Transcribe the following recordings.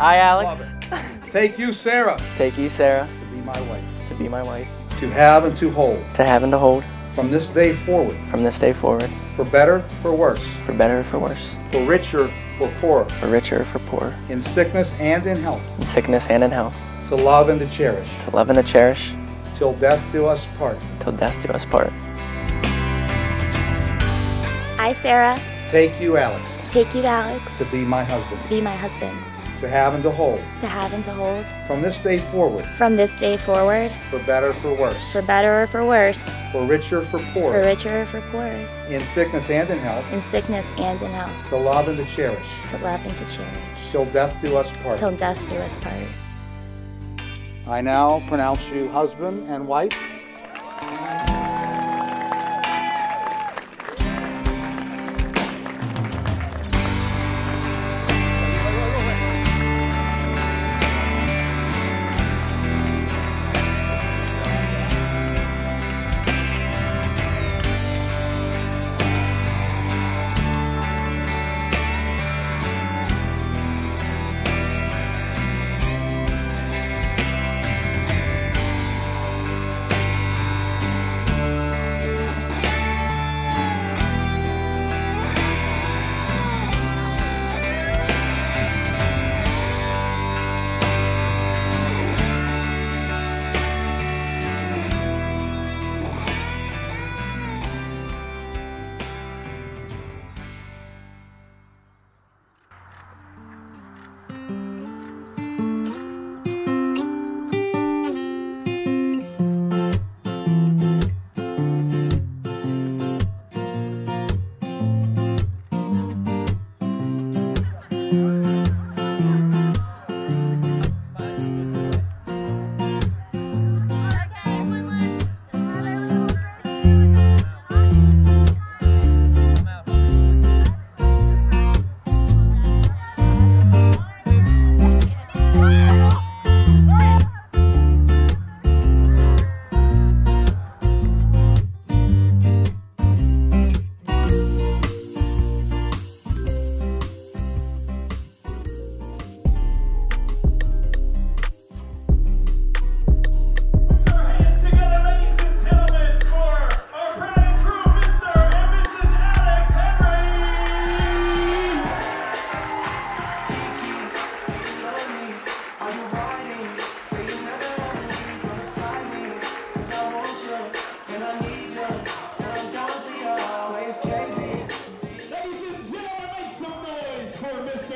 I, Alex, Take you, Sarah, take you, Sarah, to be my wife, to be my wife, to have and to hold, to have and to hold. From this day forward, from this day forward, for better, for worse, for better or for worse, for richer, for poorer, for richer for poorer, in sickness and in health, in sickness and in health, to love and to cherish, to love and to cherish, till death do us part. till death do us part. I, Sarah, Take you, Alex, take you, Alex, to be my husband, to be my husband, to have and to hold, to have and to hold, from this day forward, from this day forward, for better, for worse, for better or for worse, for richer, for for poorer, For richer or for poorer, in sickness and in health, in sickness and in health, to love and to cherish, to love and to cherish, till death do us part. till death do us part. I now pronounce you husband and wife.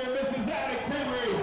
Mrs. Alex Henry.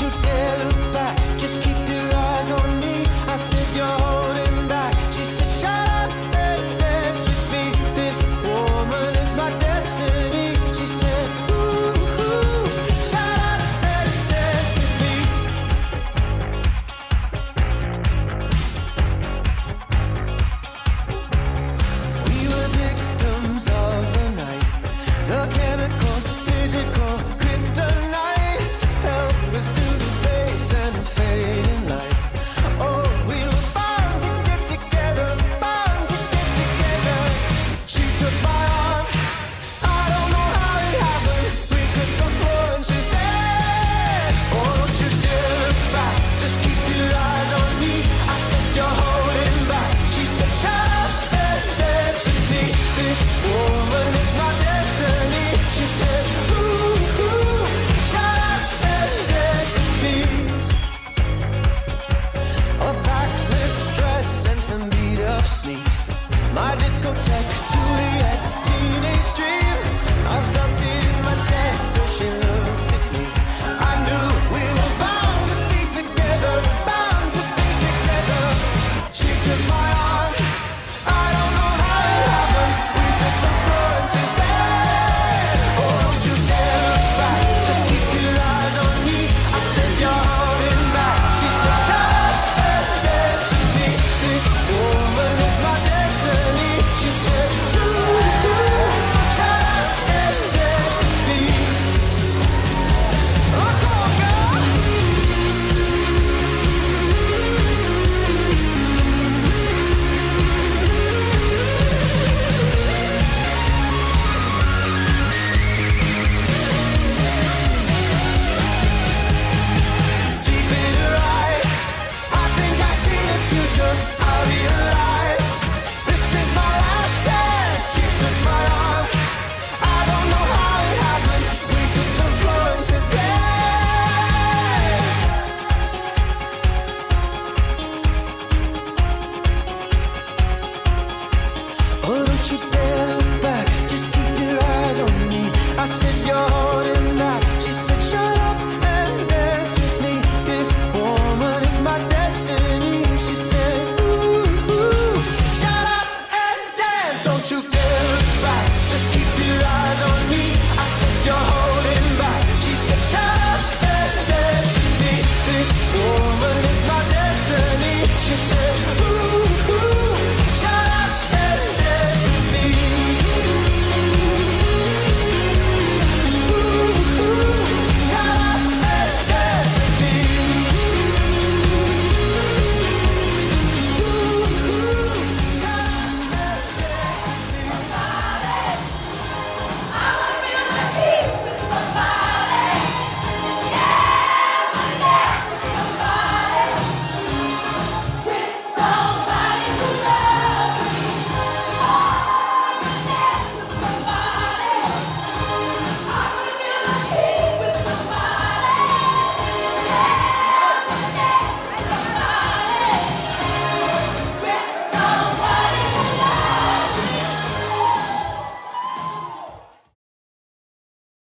You dare Don't you dare